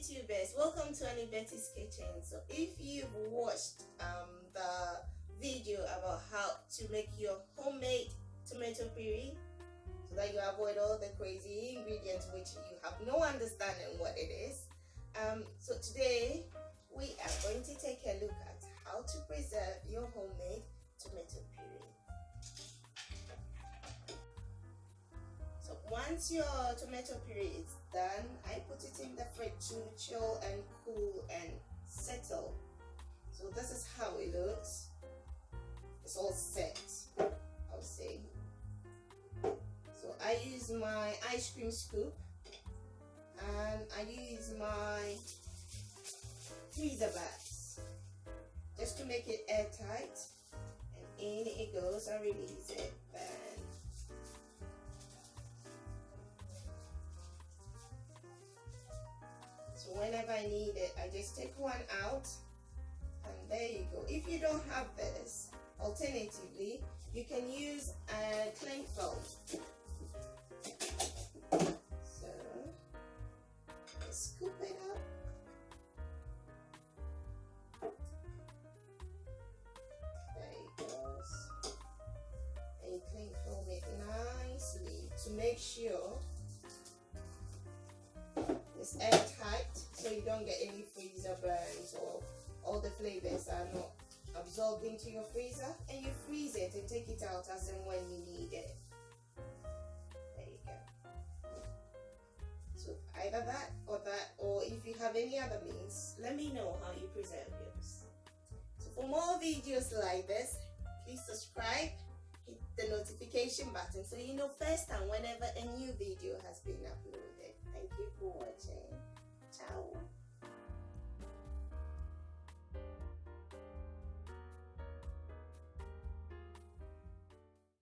YouTubers, welcome to AnneBetty's Kitchen. So if you've watched um, the video about how to make your homemade tomato puree, so that you avoid all the crazy ingredients which you have no understanding what it is. Um, so today we are going to take a look at how to preserve your homemade tomato puree. So once your tomato puree is done, put it in the fridge to chill and cool and settle. So this is how it looks. It's all set, I'll say. So I use my ice cream scoop and I use my freezer bags just to make it airtight and in it goes I release it I need it I just take one out and there you go if you don't have this alternatively you can use a cling film so scoop it up. There it goes. And you cling film it nicely to make sure it's airtight don't get any freezer burns or all the flavors are not absorbed into your freezer and you freeze it and take it out as and when you need it. There you go. So either that or that or if you have any other means let me know how you preserve yours so for more videos like this please subscribe hit the notification button so you know first time whenever a new video has been uploaded thank you for watching